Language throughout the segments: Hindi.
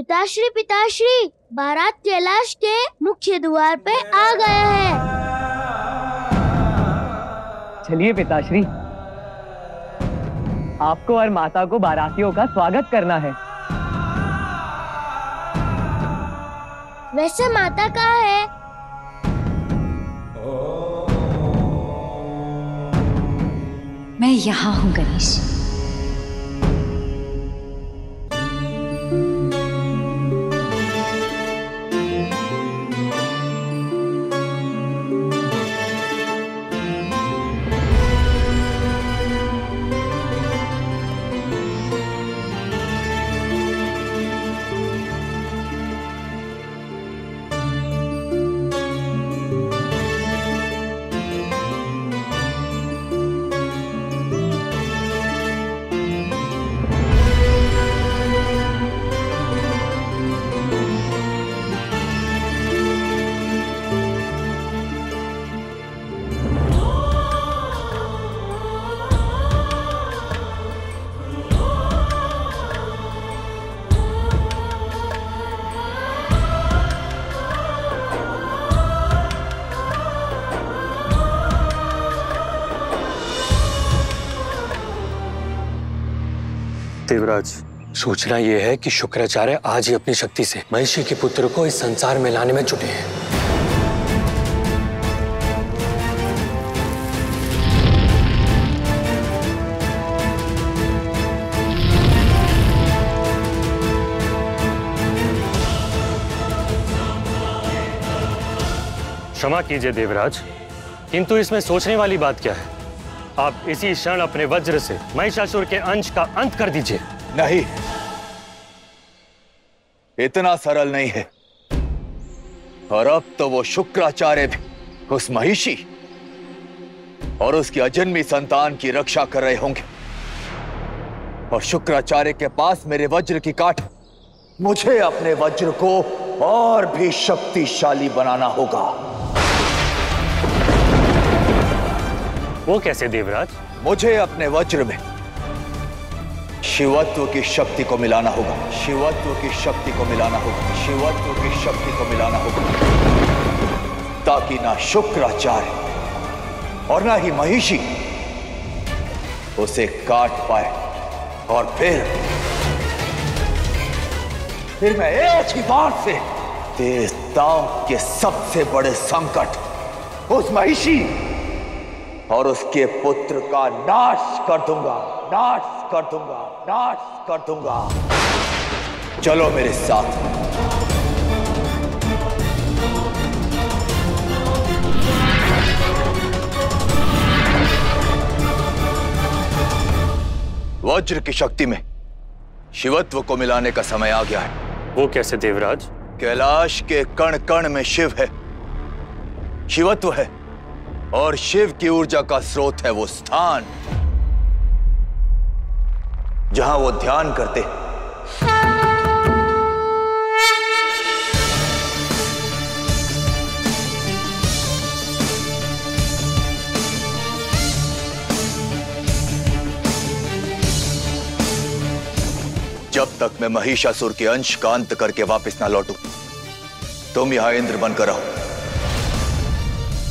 पिताश्री पिताश्री बारात कैलाश के मुख्य द्वार पे आ गया है। चलिए पिताश्री आपको और माता को बारातियों का स्वागत करना है। वैसे माता कहाँ है? मैं यहाँ हूँ गणेश। देवराज। सोचना यह है कि शुक्राचार्य आज ही अपनी शक्ति से महिषी के पुत्र को इस संसार में लाने में जुटे हैं। क्षमा कीजिए देवराज, किंतु इसमें सोचने वाली बात क्या है? आप इसी क्षण अपने वज्र से महिषासुर के अंश का अंत कर दीजिए। नहीं। इतना सरल नहीं है। और अब तो वो शुक्राचार्य भी, उस महिषी और उसकी अजन्मी संतान की रक्षा कर रहे होंगे। और शुक्राचार्य के पास मेरे वज्र की काट, मुझे अपने वज्र को और भी शक्तिशाली बनाना होगा। वो कैसे देवराज? मुझे अपने वज्र में शिवत्व की शक्ति को मिलाना होगा। शिवत्व की शक्ति को मिलाना होगा। शिवत्व की शक्ति को मिलाना होगा। ताकि ना शुक्राचार्य और ना ही महिषी उसे काट पाए और फिर फिर मैं एक ही बार से तेज दाव के सबसे बड़े संकट उस महिषी और उसके पुत्र का नाश कर दूँगा नाश कर दूँगा नाश कर दूँगा। चलो मेरे साथ। वज्र की शक्ति में शिवत्व को मिलाने का समय आ गया है। वो कैसे देवराज? कैलाश के कण कण में शिव है। शिवत्व है। और शिव की ऊर्जा का स्रोत है वो स्थान, जहाँ वो ध्यान करते हैं। जब तक मैं महिषासुर के अंश का अंत करके वापस ना लौटू, तुम यहाँ इंद्र बनकर रहो।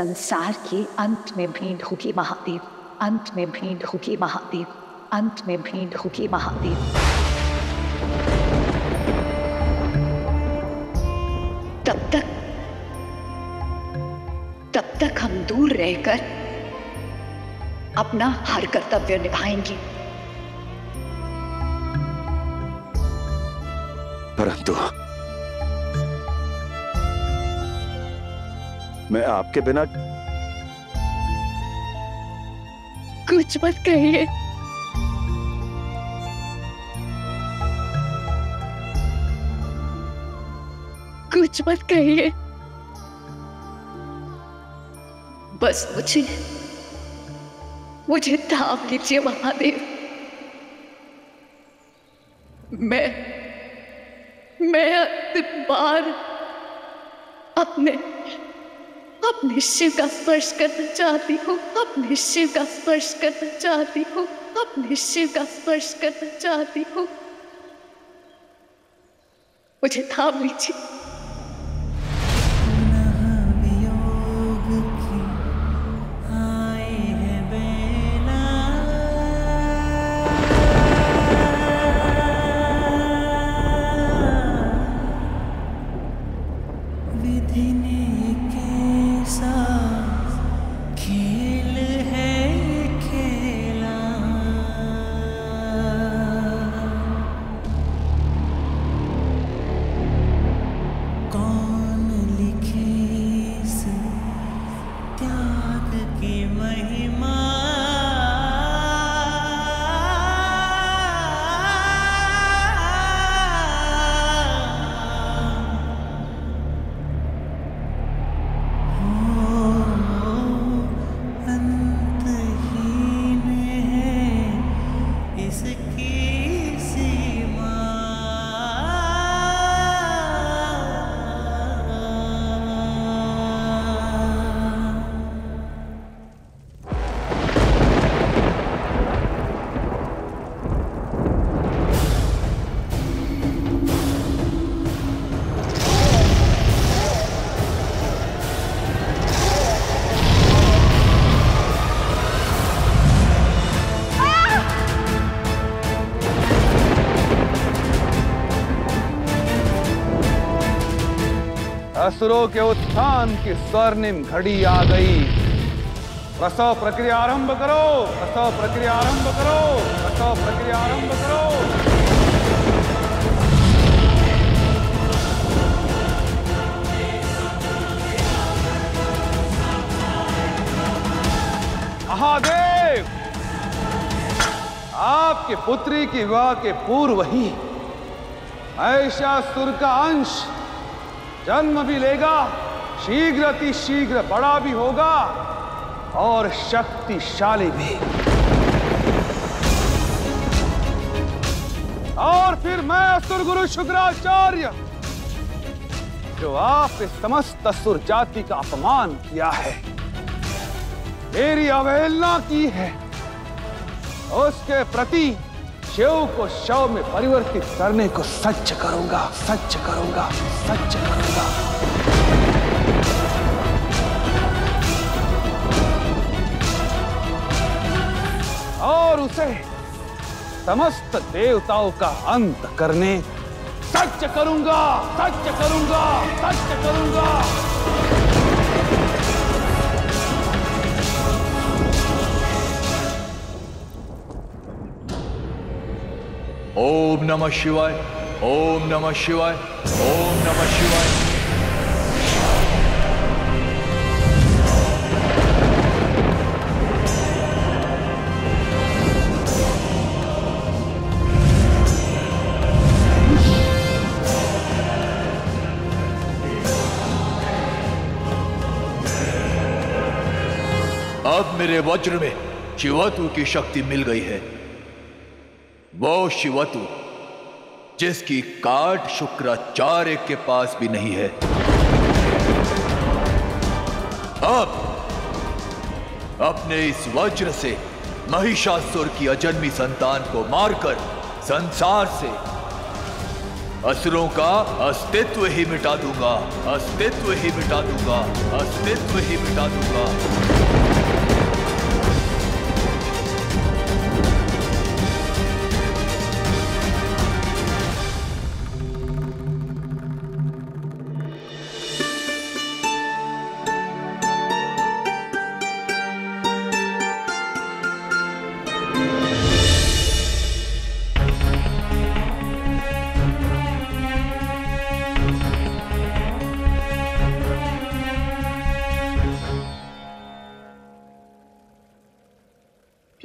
संसार के अंत में भेंट होगी महादेव। अंत में भेंट होगी महादेव। अंत में भेंट होगी महादेव। तब तक तब तक हम दूर रहकर अपना हर कर्तव्य निभाएँगे। परंतु मैं आपके बिना कुछ मत कहिए। कुछ मत कहिए। बस मुझे मुझे थाम लीजिए महादेव। मैं मैं अंतिम बार अपने अपने शिव का स्पर्श करना चाहती हूँ, अपने शिव का स्पर्श करना चाहती हूँ, अपने शिव का स्पर्श करना चाहती हूँ। मुझे थाम लीजिए। असुरों के उत्थान की स्वर्णिम घड़ी आ गई। प्रसव प्रक्रिया आरंभ करो, प्रसव प्रक्रिया आरंभ करो, प्रसव प्रक्रिया आरंभ करो। महादेव, आपके पुत्री की विवाह के पूर्व ही ऐसा सुर का अंश जन्म भी लेगा, शीघ्र शीघ्र बड़ा भी होगा, और शक्तिशाली भी। और फिर मैं असुर गुरु शुक्राचार्य, जो आपने समस्त असुर जाति का अपमान किया है, मेरी अवहेलना की है, उसके प्रति शिव को शव में परिवर्तित करने को सच करूँगा सच करूँगा सच करूँगा। और उसे समस्त देवताओं का अंत करने सच करूँगा सच करूँगा सच करूँगा। ओम नमः शिवाय ओम नमः शिवाय ओम नमः शिवाय अब मेरे वज्र में शिवतु की शक्ति मिल गई है। वो शिवतु, जिसकी काट शुक्राचार्य के पास भी नहीं है। अब, अपने इस वज्र से महिषासुर की अजन्मी संतान को मारकर संसार से असुरों का अस्तित्व ही मिटा दूँगा, अस्तित्व ही मिटा दूँगा, अस्तित्व ही मिटा दूँगा।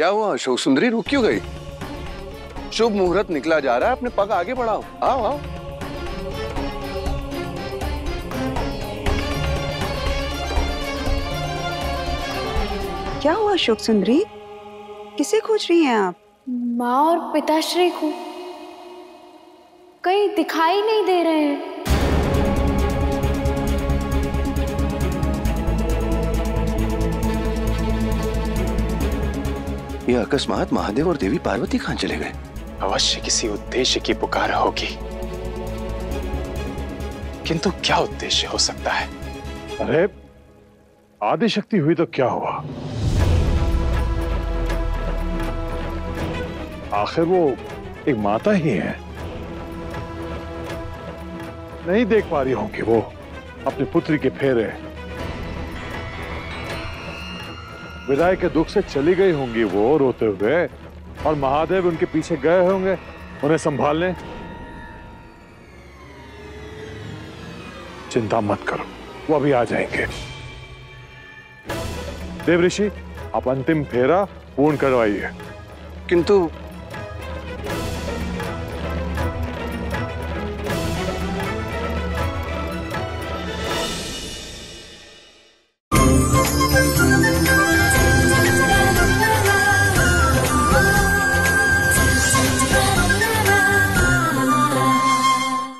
क्या हुआ? अशोक सुंदरी रुक क्यों गई? शुभ मुहूर्त निकला जा रहा है अपने पग आगे बढ़ाओ। आओ आओ। क्या हुआ अशोक सुंदरी किसे खोज रही हैं आप? माँ और पिताश्री को। कहीं दिखाई नहीं दे रहे हैं। ये अकस्मात महादेव और देवी पार्वती कहाँ चले गए। अवश्य किसी उद्देश्य की पुकार होगी। किंतु क्या उद्देश्य हो सकता है? अरे आदि शक्ति हुई तो क्या हुआ? आखिर वो एक माता ही है। नहीं देख पा रही होंगी वो अपनी पुत्री के फेरे। विदाई के दुख से चली गई होंगी वो रोते हुए, और महादेव उनके पीछे गए होंगे। उन्हें संभालने चिंता मत करो, वो अभी आ जाएँगे। देव ऋषि आप अंतिम फेरा पूर्ण करवाइए। किंतु